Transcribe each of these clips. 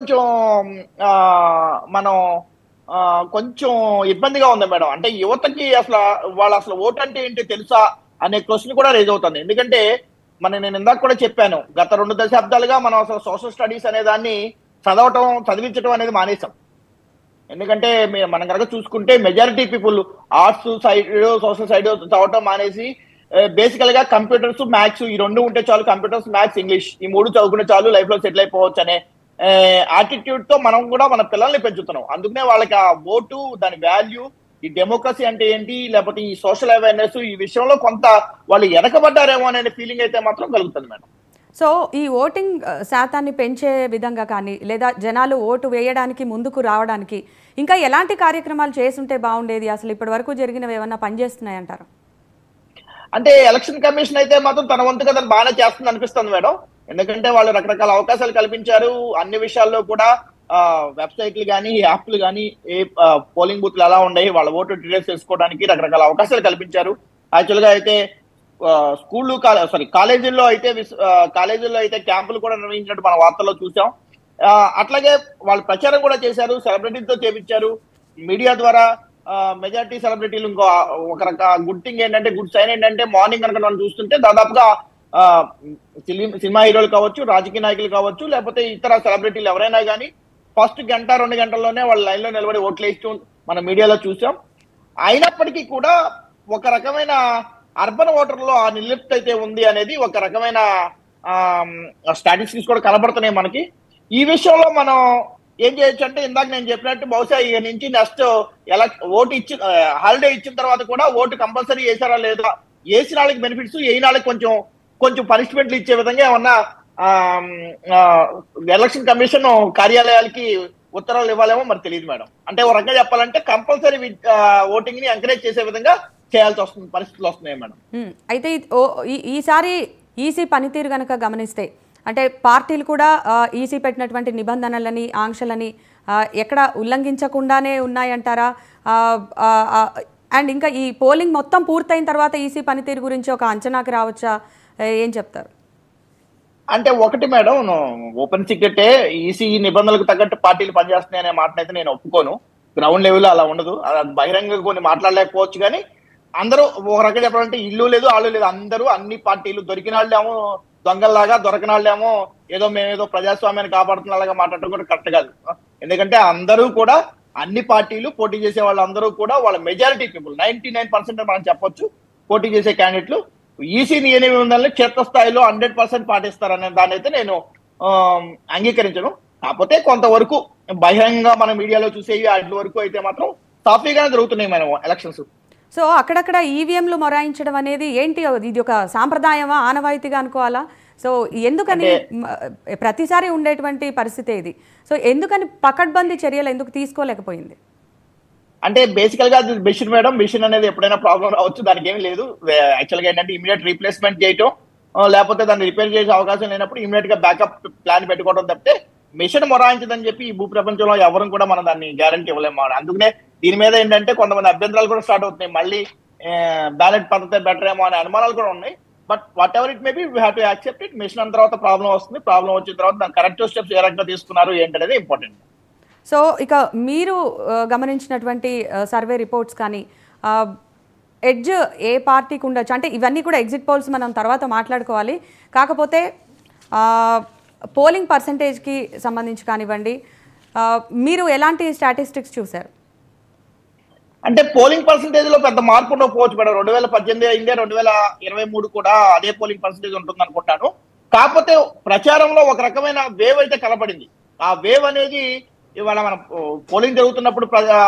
కొంచెం మనం కొంచెం ఇబ్బందిగా ఉంది మేడం. అంటే యువతకి అసలు వాళ్ళు అసలు ఓటు అంటే ఏంటి తెలుసా అనే క్వశ్చన్ కూడా రేజ్ అవుతుంది. ఎందుకంటే మన నేను ఇందాక కూడా చెప్పాను గత రెండు దశాబ్దాలుగా మనం అసలు సోషల్ స్టడీస్ అనే దాన్ని చదవటం చదివించడం అనేది మానేసాం ఎందుకంటే మనం కనుక చూసుకుంటే majority people arts side social side చదవటం మానేసి బేసికల్గా కంప్యూటర్స్ మ్యాథ్స్ ఈ రెండు ఉంటే చాలు కంప్యూటర్స్ మ్యాథ్స్ ఇంగ్లీష్ ఈ మూడు చదువుకునే చాలు లైఫ్లో సెటిల్ అయిపోవచ్చు అనే యాటిట్యూడ్తో మనం కూడా మన పిల్లల్ని పెంచుతున్నాం. అందుకనే వాళ్ళకి ఆ ఓటు దాని వాల్యూ ఈ డెమోక్రసీ అంటే ఏంటి లేకపోతే ఈ సోషల్ అవేర్నెస్ ఈ విషయంలో కొంత వాళ్ళు వెనకబడ్డారేమో అనే ఫీలింగ్ అయితే మాత్రం కలుగుతుంది మేడం. సో ఈ ఓటింగ్ శాతాన్ని పెంచే విధంగా కానీ లేదా జనాలు ఓటు వేయడానికి ముందుకు రావడానికి ఇంకా ఎలాంటి కార్యక్రమాలు చేసుంటే బాగుండేది? అసలు ఇప్పటి వరకు జరిగినవి ఏమన్నా పనిచేస్తున్నాయంటారు అంటే ఎలక్షన్ కమిషన్ అయితే మాత్రం తన వంతుగా తను బాగానే చేస్తుంది అనిపిస్తుంది మేడం. ఎందుకంటే వాళ్ళు రకరకాల అవకాశాలు కల్పించారు. అన్ని విషయాల్లో కూడా వెబ్సైట్లు కానీ యాప్లు కానీ ఏ పోలింగ్ బూత్లు ఎలా ఉన్నాయి వాళ్ళ ఓటు డీటెయిల్స్ తెలుసుకోవడానికి రకరకాల అవకాశాలు కల్పించారు. యాక్చువల్గా అయితే స్కూళ్ళు సారీ కాలేజీల్లో అయితే కాలేజీల్లో అయితే క్యాంపులు కూడా నిర్వహించినట్టు మన వార్తల్లో చూసాం. అట్లాగే వాళ్ళు ప్రచారం కూడా చేశారు సెలబ్రిటీతో చేపించారు. మీడియా ద్వారా మెజారిటీ సెలబ్రిటీలు ఇంకో ఒక రక గుడ్ థింగ్ ఏంటంటే గుడ్ సైన్ ఏంటంటే మార్నింగ్ కనుక మనం చూస్తుంటే దాదాపుగా సినిమా హీరోలు కావచ్చు రాజకీయ నాయకులు కావచ్చు లేకపోతే ఇతర సెలబ్రిటీలు ఎవరైనా కానీ ఫస్ట్ గంట రెండు గంటల్లోనే వాళ్ళ లైన్లో నిలబడి ఓట్లు వేస్తూ మన మీడియాలో చూసాం. అయినప్పటికీ కూడా ఒక రకమైన అర్బన్ ఓటర్లో ఆ నిర్లిప్త అయితే ఉంది అనేది ఒక రకమైన స్టాటిస్టిక్స్ కూడా కనబడుతున్నాయి మనకి. ఈ విషయంలో మనం ఏం చేయొచ్చు అంటే ఇందాక నేను చెప్పినట్టు బహుశా ఇక నుంచి నెక్స్ట్ ఎలా ఓటు ఇచ్చి హాలిడే ఇచ్చిన తర్వాత కూడా ఓటు కంపల్సరీ వేసారా లేదా? వేసిన వాళ్ళకి బెనిఫిట్స్ వేయిన వాళ్ళకి కొంచెం కొంచెం పనిష్మెంట్లు ఇచ్చే విధంగా ఏమన్నా ఎలక్షన్ కమిషన్ కార్యాలయాలకి ఉత్తర్వులు ఇవ్వాలేమో మరి తెలియదు మేడం. అంటే ఒక రకంగా చెప్పాలంటే కంపల్సరీ ఓటింగ్ని ఎంకరేజ్ చేసే విధంగా చేయాల్సి వస్తుంది పరిస్థితులు వస్తున్నాయి మేడం. అయితే ఓ- ఈ- ఈసారి ఈసీ పనితీరు కనుక గమనిస్తే అంటే పార్టీలు కూడా ఈసీ పెట్టినటువంటి నిబంధనలని ఆంక్షలని ఎక్కడ ఉల్లంఘించకుండానే ఉన్నాయంటారా? అండ్ ఇంకా ఈ పోలింగ్ మొత్తం పూర్తయిన తర్వాత ఈసీ పనితీరు గురించి ఒక అంచనాకి రావచ్చా? ఏం చెప్తారు? అంటే ఒకటి మేడం ఓపెన్ సీక్రెటే ఈసీ నిబంధనలకు తగ్గట్టు పార్టీలు పనిచేస్తున్నాయి అనే మాటనైతే నేను ఒప్పుకోను. గ్రౌండ్ లెవెల్ అలా ఉండదు. అది బహిరంగ కొన్ని మాట్లాడలేకపోవచ్చు కానీ అందరూ ఒక రకంగా చెప్పాలంటే ఇల్లు లేదు ఆళ్ళు లేదు. అందరూ అన్ని పార్టీలు దొరికిన వాళ్ళేమో దొంగల్లాగా దొరకని వాళ్ళేమో ఏదో మేమేదో ప్రజాస్వామ్యాన్ని కాపాడుతున్నలాగా మాట్లాడటం కూడా కరెక్ట్ కాదు. ఎందుకంటే అందరూ కూడా అన్ని పార్టీలు పోటీ చేసే వాళ్ళందరూ కూడా వాళ్ళ majority people ninety nine percent మనం చెప్పొచ్చు పోటీ చేసే క్యాండిడేట్లు ఈసీ నియమనిబంధనలు క్షేత్రస్థాయిలో హండ్రెడ్ పర్సెంట్ పాటిస్తారనే దాన్ని అయితే నేను అంగీకరించను. కాకపోతే కొంతవరకు బహిరంగ మన మీడియాలో చూసేవి వాటి వరకు అయితే మాత్రం సాఫీగానే జరుగుతున్నాయి మనం ఎలక్షన్స్. సో అక్కడక్కడ ఈవీఎంలు మొరాయించడం అనేది ఏంటి? ఇది ఒక సాంప్రదాయమా? ఆనవాయితీగా అనుకోవాలా? సో ఎందుకని ప్రతిసారి ఉండేటువంటి పరిస్థితి ఇది. సో ఎందుకని పకడ్బందీ చర్యలు ఎందుకు తీసుకోలేకపోయింది? అంటే బేసికల్గా మిషన్ మేడం మిషన్ అనేది ఎప్పుడైనా ప్రాబ్లం రావచ్చు దానికి ఏమీ లేదు యాక్చువల్గా ఏంటంటే ఇమీడియట్ రీప్లేస్మెంట్ చేయటం లేకపోతే దాన్ని రిపేర్ చేసే అవకాశం లేనప్పుడు ఇమీడియట్గా బ్యాకప్ ప్లాన్ పెట్టుకోవడం తప్పితే మిషన్ మొరాయించదని చెప్పి ఈ భూ ప్రపంచంలో ఎవరు కూడా మనం దాన్ని గ్యారంటీ ఇవ్వలేము అందుకనే దీని మీద ఏంటంటే కొంతమంది అభ్యంతరాలు కూడా స్టార్ట్ అవుతున్నాయి. మళ్ళీ బ్యాలెట్ పద్ధతి బెటర్ ఏమో అనే అనుమానాలు కూడా ఉన్నాయి. But whatever it maybe we have to accept it mission అన్న తర్వాత ప్రాబ్లం వస్తుంది. ప్రాబ్లం వచ్చిన తర్వాత దాని కరెక్ట్ స్టెప్స్ ఏ రకంగా తీసుకున్నారు ఏంటనేది ఇంపార్టెంట్ సో ఇక మీరు గమనించినటువంటి సర్వే రిపోర్ట్స్ కానీ ఎడ్జ్ ఏ పార్టీకి ఉండొచ్చు? అంటే ఇవన్నీ కూడా ఎగ్జిట్ పోల్స్ మనం తర్వాత మాట్లాడుకోవాలి. కాకపోతే పోలింగ్ పర్సంటేజ్కి సంబంధించి కానివ్వండి మీరు ఎలాంటి స్టాటిస్టిక్స్ చూశారు? అంటే పోలింగ్ పర్సంటేజ్లో పెద్ద మార్పు ఉండకపోవచ్చు మేడం. రెండు వేల పద్దెనిమిది అయిందే రెండు వేల ఇరవై మూడు కూడా అదే పోలింగ్ పర్సంటేజ్ ఉంటుంది అనుకుంటాను. కాకపోతే ప్రచారంలో ఒక రకమైన వేవ్ అయితే కనపడింది. ఆ వేవ్ అనేది ఇవాళ మనం పోలింగ్ జరుగుతున్నప్పుడు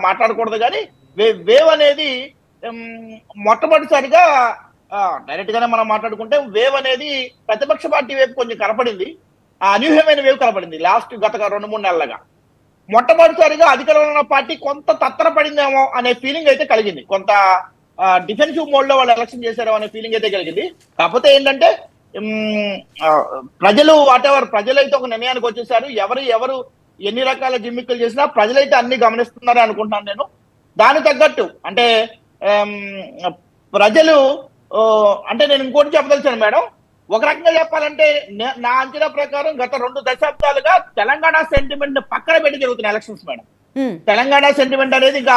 మాట్లాడకూడదు కానీ వే- వేవ్ అనేది మొట్టమొదటిసారిగా డైరెక్ట్ గానే మనం మాట్లాడుకుంటే వేవ్ అనేది ప్రతిపక్ష పార్టీ వైపు కొంచెం కనపడింది. ఆ అనూహ్యమైన వేవ్ కనపడింది లాస్ట్ గత రెండు మూడు నెలలుగా. మొట్టమొదటిసారిగా అధికారంలో ఉన్న పార్టీ కొంత తత్తరపడిందేమో అనే ఫీలింగ్ అయితే కలిగింది. కొంత డిఫెన్సివ్ మోడ్లో వాళ్ళు ఎలక్షన్ చేశారో అనే ఫీలింగ్ అయితే కలిగింది. కాకపోతే ఏంటంటే ప్రజలు వాటెవర్ ప్రజలైతే ఒక నిర్ణయానికి వచ్చేసారు. ఎవరు ఎవరు ఎన్ని రకాల జిమ్మిక్కులు చేసినా ప్రజలైతే అన్ని గమనిస్తున్నారని అనుకుంటున్నాను నేను. దాని తగ్గట్టు అంటే ప్రజలు అంటే నేను ఇంకోటి చెప్పదలిచాను మేడం. ఒక రకంగా చెప్పాలంటే నే- అంచనా ప్రకారం గత రెండు దశాబ్దాలుగా తెలంగాణ సెంటిమెంట్ పక్కన పెట్టి జరుగుతున్న ఎలక్షన్స్ మేడం. తెలంగాణ సెంటిమెంట్ అనేది ఇంకా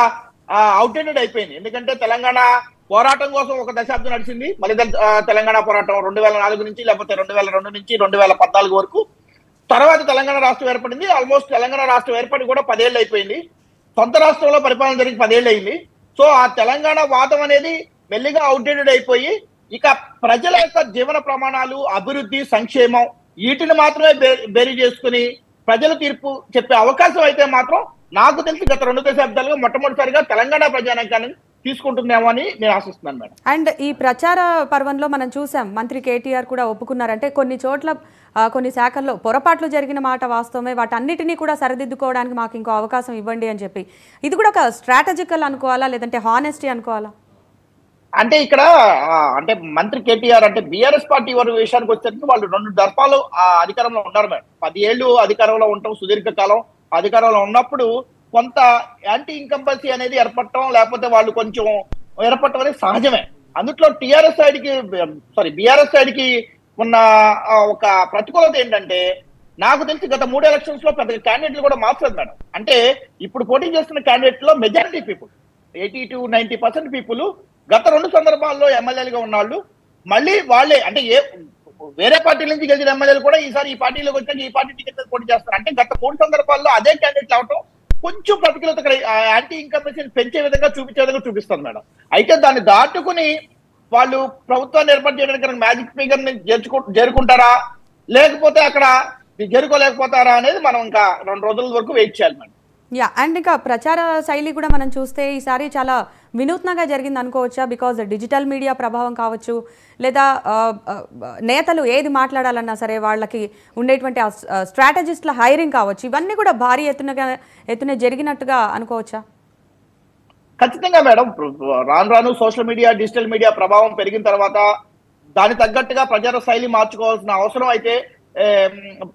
అవుట్డేటెడ్ అయిపోయింది. ఎందుకంటే తెలంగాణ పోరాటం కోసం ఒక దశాబ్దం నడిచింది. మళ్ళీ తెలంగాణ పోరాటం రెండు వేల నాలుగు నుంచి లేకపోతే రెండు వేల రెండు నుంచి రెండు వేల పద్నాలుగు వరకు తర్వాత తెలంగాణ రాష్ట్రం ఏర్పడింది. ఆల్మోస్ట్ తెలంగాణ రాష్ట్రం ఏర్పడి కూడా పదేళ్ళు అయిపోయింది. సొంత రాష్ట్రంలో పరిపాలన జరిగి పదేళ్ళు అయింది. సో ఆ తెలంగాణ వాదం అనేది మెల్లిగా అవుట్డేటెడ్ అయిపోయి ఇక ప్రజల యొక్క జీవన ప్రమాణాలు అభివృద్ధి సంక్షేమం వీటిని మాత్రమే బే- బేరీ చేసుకుని ప్రజల తీర్పు చెప్పే అవకాశం అయితే మాత్రం నాకు తెలిసి గత రెండు దశాబ్దాలుగా మొట్టమొదటిసారిగా తెలంగాణ ప్రజానీకాన్ని తీసుకుంటుందేమో అని నేను ఆశిస్తున్నాను మేడం. అండ్ ఈ ప్రచార పర్వంలో మనం చూసాం మంత్రి కేటీఆర్ కూడా ఒప్పుకున్నారంటే కొన్ని చోట్ల కొన్ని శాఖల్లో పొరపాట్లు జరిగిన మాట వాస్తవమే వాటన్నిటినీ కూడా సరిదిద్దుకోవడానికి మాకు ఇంకో అవకాశం ఇవ్వండి అని చెప్పి. ఇది కూడా ఒక స్ట్రాటజికల్ అనుకోవాలా లేదంటే హానెస్టీ అనుకోవాలా? అంటే ఇక్కడ అంటే మంత్రి కేటీఆర్ అంటే బీఆర్ఎస్ పార్టీ వారి విషయానికి వచ్చేసరికి వాళ్ళు రెండు దర్పాలు అధికారంలో ఉన్నారు మేడం. పది ఏళ్ళు అధికారంలో ఉండటం సుదీర్ఘ కాలం అధికారంలో ఉన్నప్పుడు కొంత యాంటీ ఇన్కంపల్సీ అనేది ఏర్పడటం లేకపోతే వాళ్ళు కొంచెం ఏర్పడటం అనేది సహజమే. అందుట్లో టిఆర్ఎస్ సైడ్కి సారీ బీఆర్ఎస్ సైడ్కి ఉన్న ఒక ప్రతికూలత ఏంటంటే నాకు తెలిసి గత మూడు ఎలక్షన్స్లో పెద్ద క్యాండిడేట్లు కూడా మార్చలేదు మేడం. అంటే ఇప్పుడు పోటీ చేస్తున్న క్యాండిడేట్లో majority people eighty to ninety percent people గత రెండు సందర్భాల్లో ఎమ్మెల్యేలుగా ఉన్నాళ్ళు మళ్ళీ వాళ్ళే అంటే ఏ వేరే పార్టీ నుంచి గెలిచిన ఎమ్మెల్యేలు కూడా ఈసారి ఈ పార్టీలోకి వచ్చాక ఈ పార్టీ టికెట్ పోటీ చేస్తారు. అంటే గత మూడు సందర్భాల్లో అదే క్యాండిడేట్లు అవటం కొంచెం ప్రతికూలత యాంటీ ఇన్కమ్ పెంచే విధంగా చూపించే విధంగా చూపిస్తుంది మేడం. అయితే దాన్ని దాటుకుని వాళ్ళు ప్రభుత్వాన్ని ఏర్పాటు చేయడానికి మ్యాజిక్ ఫిగర్ని చేరుకుంటారా లేకపోతే అక్కడ చేరుకోలేకపోతారా అనేది మనం ఇంకా రెండు రోజుల వరకు వెయిట్ చేయాలి మేడం. యా అండ్ ఇంకా ప్రచార శైలి కూడా మనం చూస్తే ఈసారి చాలా వినూత్నంగా జరిగింది అనుకోవచ్చా? బికాజ్ డిజిటల్ మీడియా ప్రభావం కావచ్చు లేదా నేతలు ఏది మాట్లాడాలన్నా సరే వాళ్ళకి ఉండేటువంటి ఆ స్ట్రాటజిస్ట్ల హైరింగ్ కావచ్చు ఇవన్నీ కూడా భారీ ఎత్తునగా ఎత్తున జరిగినట్టుగా అనుకోవచ్చా? ఖచ్చితంగా మేడం. రాను రాను సోషల్ మీడియా డిజిటల్ మీడియా ప్రభావం పెరిగిన తర్వాత దాని తగ్గట్టుగా ప్రచార శైలి మార్చుకోవాల్సిన అవసరం అయితే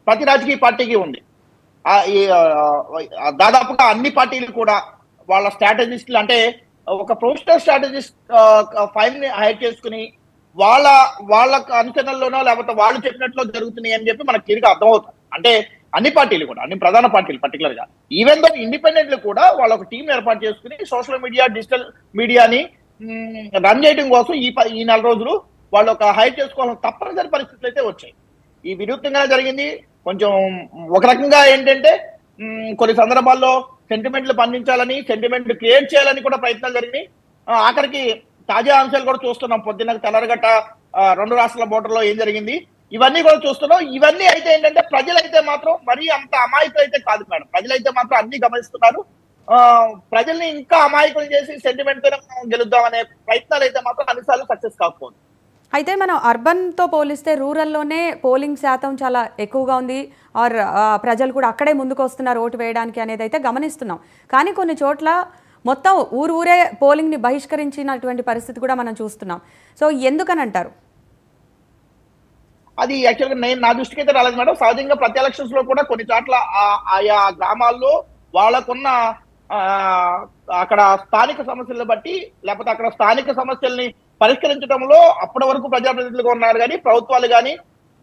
ప్రతి రాజకీయ పార్టీకి ఉంది. ఈ, దాదాపుగా అన్ని పార్టీలు కూడా వాళ్ళ స్ట్రాటజిస్టులు అంటే ఒక ప్రొఫెషనల్ స్ట్రాటజిస్ట్ ఫైల్ని హైర్ చేసుకుని వాళ్ళ వాళ్ళ అంచనల్లోనో లేకపోతే వాళ్ళు చెప్పినట్లు జరుగుతున్నాయి అని చెప్పి మనకు క్లియర్గా అర్థమవుతుంది. అంటే అన్ని పార్టీలు కూడా అన్ని ప్రధాన పార్టీలు పర్టికులర్గా ఈవెన్ దో ఇండిపెండెంట్లు కూడా వాళ్ళ ఒక టీం ఏర్పాటు చేసుకుని సోషల్ మీడియా డిజిటల్ మీడియాని రన్ చేయడం కోసం ఈ ప- ఈ నెల రోజులు వాళ్ళు ఒక హైర్ చేసుకోవాల్సిన తప్పనిసరి పరిస్థితులు అయితే వచ్చాయి. ఈ వినూత్నంగా జరిగింది. కొంచెం ఒక రకంగా ఏంటంటే కొన్ని సందర్భాల్లో సెంటిమెంట్లు పండించాలని సెంటిమెంట్ క్రియేట్ చేయాలని కూడా ప్రయత్నాలు జరిగినాయి. ఆఖరికి తాజా అంశాలు కూడా చూస్తున్నాం. పొద్దున్న తెల్లరగట్ట రెండు రాష్ట్రాల బోర్డర్లో ఏం జరిగింది. ఇవన్నీ కూడా చూస్తున్నాం. ఇవన్నీ అయితే ఏంటంటే ప్రజలైతే మాత్రం మరీ అంత అమాయకులు అయితే కాదు మేడం. ప్రజలైతే మాత్రం అన్ని గమనిస్తున్నారు. ఆ, ప్రజల్ని ఇంకా అమాయకులు చేసి సెంటిమెంట్తో గెలుద్దామనే ప్రయత్నాలు అయితే మాత్రం అన్నిసార్లు సక్సెస్ కాకపోదు. అయితే మనం అర్బన్తో పోలిస్తే రూరల్లోనే పోలింగ్ శాతం చాలా ఎక్కువగా ఉంది. ఆర్ ప్రజలు కూడా అక్కడే ముందుకు వస్తున్నారు ఓటు వేయడానికి అనేది అయితే గమనిస్తున్నాం. కానీ కొన్ని చోట్ల మొత్తం ఊరు ఊరే పోలింగ్ని బహిష్కరించినటువంటి పరిస్థితి కూడా మనం చూస్తున్నాం. సో ఎందుకని అంటారు అది యాక్చువల్గా నేను నా దృష్టికి అయితే రాలేదు మేడం. సహజంగా ప్రతి ఎలక్షన్స్లో కూడా కొన్ని చోట్ల ఆయా గ్రామాల్లో వాళ్ళకున్న అక్కడ స్థానిక సమస్యలను బట్టి లేకపోతే అక్కడ స్థానిక సమస్యల్ని పరిష్కరించడంలో అప్పటి వరకు ప్రజాప్రతినిధులుగా ఉన్నారు కానీ ప్రభుత్వాలు కానీ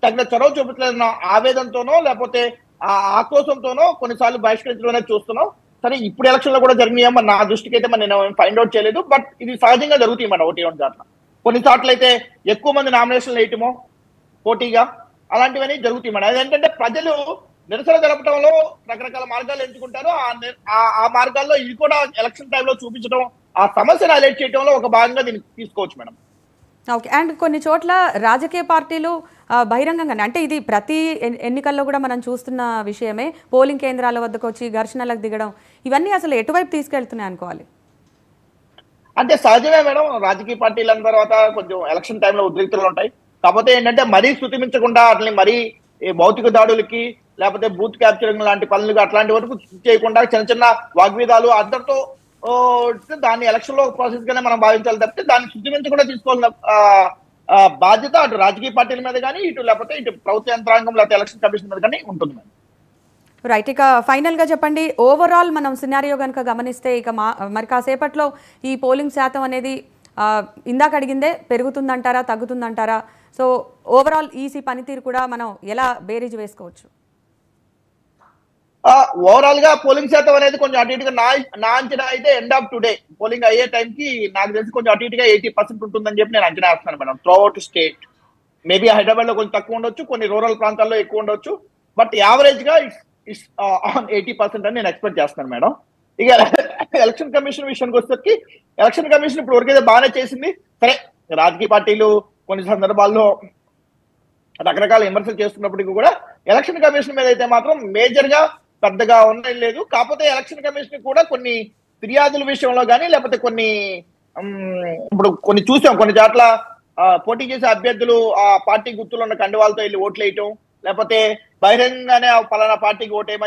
తగిన చొరవ చూపించలేదన్న ఆవేదనతోనో లేకపోతే ఆ ఆక్రోశంతోనో కొన్నిసార్లు బహిష్కరించడం చూస్తున్నాం. సరే ఇప్పుడు ఎలక్షన్లో కూడా జరిగినాయి? నా దృష్టికి అయితే మరి నేను ఫైండ్ అవుట్ చేయలేదు. బట్ ఇది సహజంగా జరుగుతాయి మన ఒకటి వన్ చోట్ల కొన్ని చోట్ల అయితే ఎక్కువ మంది నామినేషన్లు వేయటమో పోటీగా అలాంటివన్నీ జరుగుతాయి మేడం. అదేంటంటే ప్రజలు నిరసన జరపడంలో రకరకాల మార్గాలు ఎంచుకుంటారు. ఆ- ఆ మార్గాల్లో ఇది కూడా ఎలక్షన్ టైంలో చూపించడం ఆ సమస్యను హైలైట్ చేయడంలో ఒక భాగంగా దీన్ని తీసుకోవచ్చు మేడం. ఓకే. అండ్ కొన్ని చోట్ల రాజకీయ పార్టీలు బహిరంగంగానే అంటే ఇది ప్రతి ఎన్- ఎన్నికల్లో కూడా మనం చూస్తున్న విషయమే. పోలింగ్ కేంద్రాల వద్దకు వచ్చి ఘర్షణలకు దిగడం ఇవన్నీ అసలు ఎటువైపు తీసుకెళ్తున్నాయి అనుకోవాలి? అంటే సహజమే మేడం. రాజకీయ పార్టీలు అన్న తర్వాత కొంచెం ఎలక్షన్ టైంలో ఉద్రిక్తులు ఉంటాయి. కాకపోతే ఏంటంటే మరీ శృతిమించకుండా అట్లని మరీ భౌతిక దాడులకి లేకపోతే బూత్ క్యాప్చరింగ్ లాంటి పనులు అట్లాంటి వరకు చేయకుండా చిన్న చిన్న వాగ్వేదాలు అందరితో దాన్ని ఎలక్షన్లో ప్రాసెస్ గానే మనం భావించాలి తప్పితే దాన్ని శుద్ధిమించకుండా తీసుకోవాల్సిన ఆ, బాధ్యత అటు రాజకీయ పార్టీల మీద కానీ ఇటు లేకపోతే ఇటు ప్రభుత్వ యంత్రాంగం లేకపోతే ఎలక్షన్ కమిషన్ మీద కానీ ఉంటుంది రైట్ ఇక ఫైనల్గా చెప్పండి. ఓవరాల్ మనం సినారియో కనుక గమనిస్తే ఇక మా మరి కాసేపట్లో ఈ పోలింగ్ శాతం అనేది ఇందాక అడిగిందే పెరుగుతుందంటారా తగ్గుతుందంటారా? సో ఓవరాల్ ఈసీ పనితీరు కూడా మనం ఎలా బేరీజ్ వేసుకోవచ్చు? ఓవరాల్గా పోలింగ్ శాతం అనేది కొంచెం అటు ఇటుగా నా నా అంచనా అయితే ఎండ్ ఆఫ్ టుడే పోలింగ్ అయ్యే టైం కి నాకు తెలిసి కొంచెం అటు ఇటుగా ఎయిటీ పర్సెంట్ ఉంటుందని చెప్పి నేను అంచనా వేస్తున్నాను madam. Throughout state maybe హైదరాబాద్లో కొంచెం తక్కువ ఉండొచ్చు కొన్ని రూరల్ ప్రాంతాల్లో ఎక్కువ ఉండొచ్చు. బట్ యావరేజ్గా ఇట్స్ ఆన్ ఎయిటీ పర్సెంట్ అని నేను ఎక్స్పెక్ట్ చేస్తున్నాను మేడం. ఇక ఎలక్షన్ కమిషన్ విషయానికి వచ్చేసరికి ఎలక్షన్ కమిషన్ ఇప్పుడు వరకైతే బాగానే చేసింది. సరే రాజకీయ పార్టీలు కొన్ని సందర్భాల్లో రకరకాల విమర్శలు చేస్తున్నప్పటికీ కూడా ఎలక్షన్ కమిషన్ మీద అయితే మాత్రం మేజర్గా పెద్దగా ఉన్నాయి లేదు. కాకపోతే ఎలక్షన్ కమిషన్ కూడా కొన్ని ఫిర్యాదుల విషయంలో కానీ లేకపోతే కొన్ని ఇప్పుడు కొన్ని చూసాం. కొన్ని చోట్ల పోటీ చేసే అభ్యర్థులు ఆ పార్టీ గుర్తులు ఉన్న కండువాలతో వెళ్ళి ఓట్లు వేయటం లేకపోతే బహిరంగానే పలానా పార్టీకి ఓటేయమని